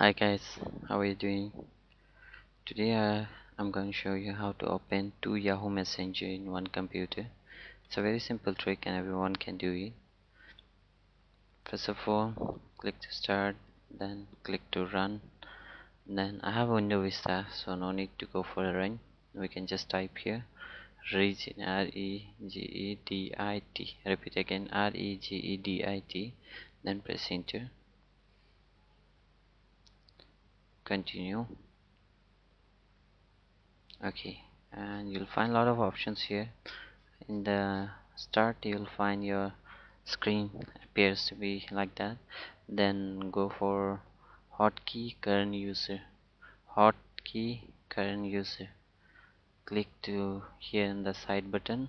hi guys how are you doing? Today uh, I'm going to show you how to open two Yahoo Messenger in one computer. It's a very simple trick and everyone can do it. First of all click to start then click to run. Then I have window vista so no need to go for a run. We can just type here regedit r-e-g-e-d-i-t repeat again r-e-g-e-d-i-t then press enter continue. Okay and you'll find a lot of options here. In the start you'll find your screen appears to be like that. Then go for hotkey current user. Hotkey current user. Click to here in the side button.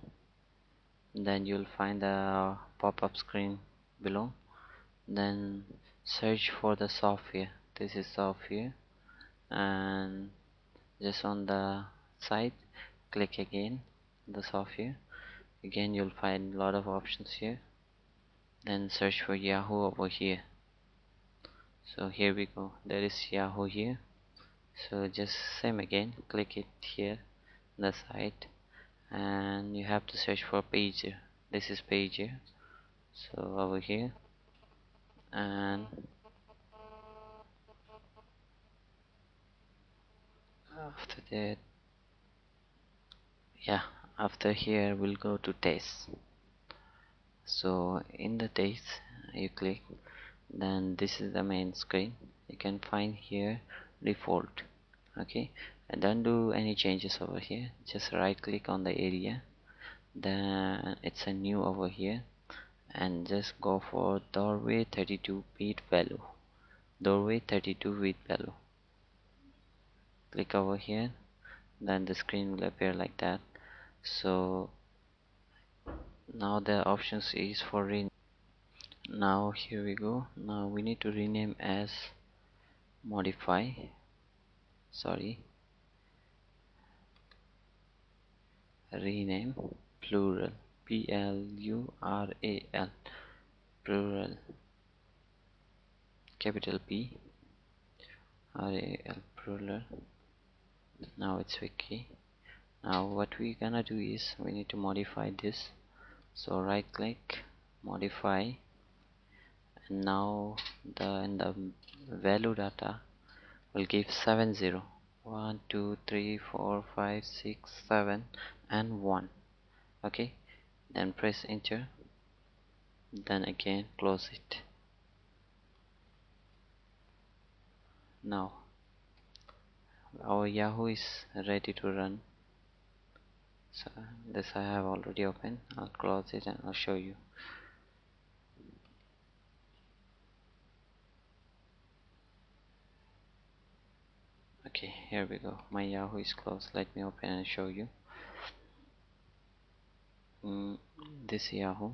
Then you'll find the pop-up screen below. Then search for the software. This is software and just on the side click again the software. Again you'll find a lot of options here. Then search for Yahoo over here. So here we go. There is Yahoo here. So just same again. Click it here the side and you have to search for pager. This is pager. So over here. And after that yeah after here we'll go to test so in the test you click then this is the main screen. You can find here default okay? And don't do any changes over here. Just right click on the area. Then it's a new over here. And just go for DWORD 32 bit value DWORD 32 bit value click over here then the screen will appear like that. So now the options is for rename now here we go. Now we need to rename as modify sorry rename plural P L U R A L plural capital P R A L plural now it's wiki now what we gonna do is we need to modify this. So right click modify. And now the in the value data will give 70 1 2 3 4 5 6 7 and 1 okay? Then press enter. Then again close it. Now our Yahoo is ready to run. So this I have already opened. I'll close it and I'll show you. Okay here we go. My Yahoo is closed. Let me open and show you. Mm, this Yahoo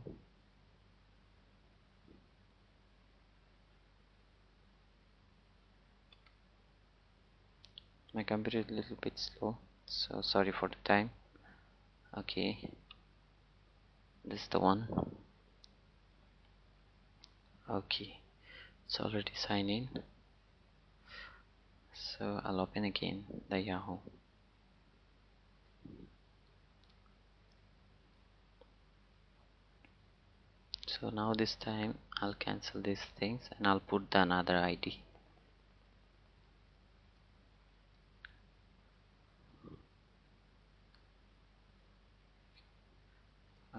my computer is a little bit slow so sorry for the time. Okay. This is the one. Okay. It's already signed in. So I'll open again the Yahoo. So now this time I'll cancel these things and I'll put the another ID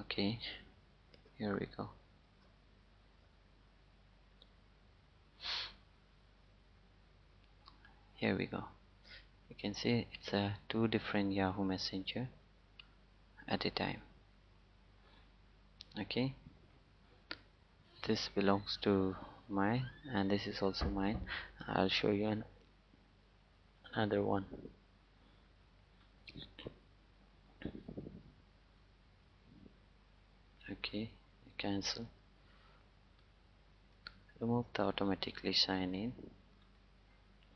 okay here we go. Here we go. You can see it's a two different Yahoo Messenger at a time. Okay. This belongs to mine and this is also mine. I'll show you an another one okay cancel. Remove the automatically sign in.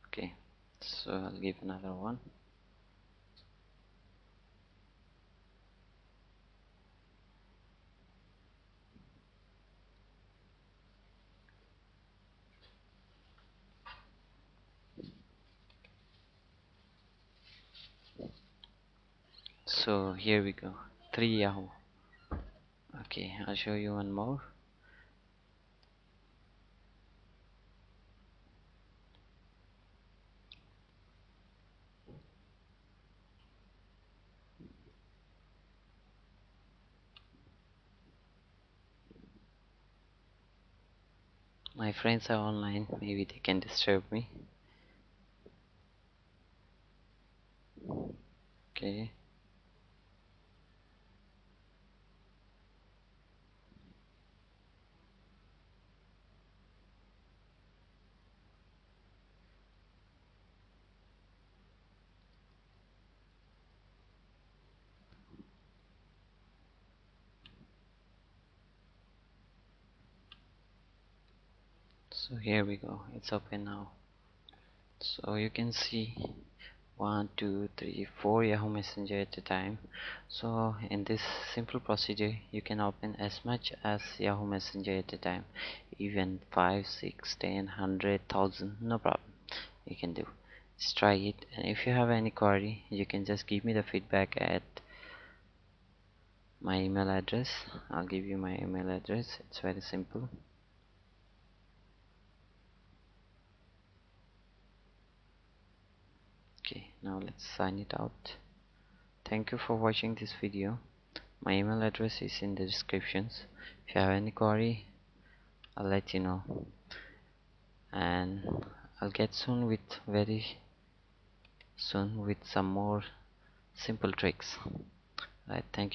Okay so I'll give another one. So here we go. 3 Yahoo okay I'll show you one more. My friends are online. Maybe they can disturb me. Okay so here we go. It's open now. So you can see one two three four yahoo messenger at a time. So in this simple procedure you can open as much as yahoo messenger at a time. Even five six ten hundred thousand no problem. You can do. Just try it. And if you have any query you can just give me the feedback at my email address. I'll give you my email address. It's very simple okay now let's sign it out. Thank you for watching this video. My email address is in the descriptions. If you have any query I'll let you know. And I'll get soon with very soon with some more simple tricks. Right thank you